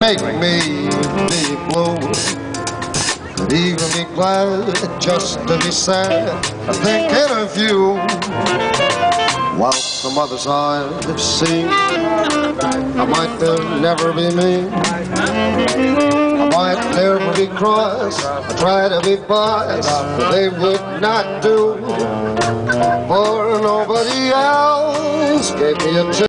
make me be blue. Could even be glad just to be sad, thinking of you. While some others I've seen, I might never be me. I might never be cross, I try to be boss but they would not do. For nobody else gave me a chance.